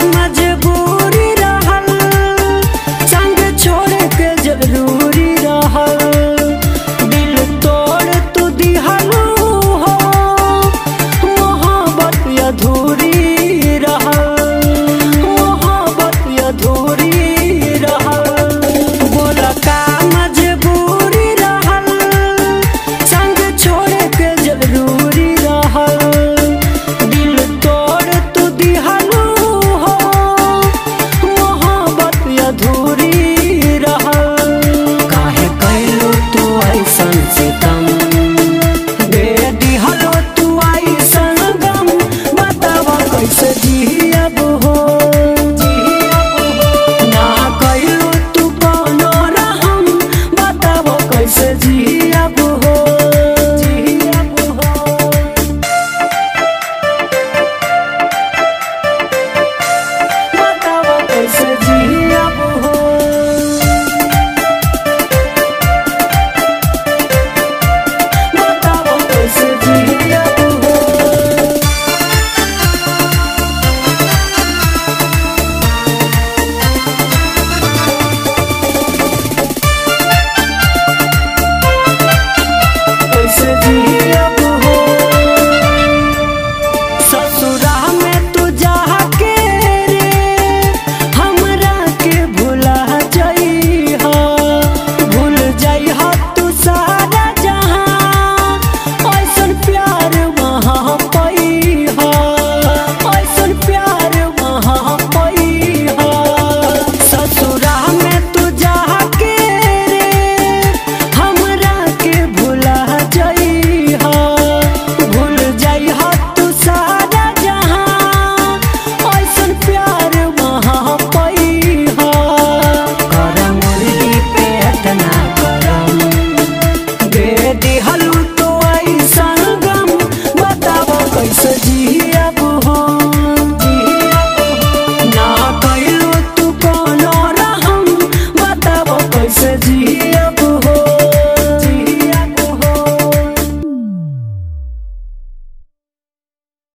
Armadilha be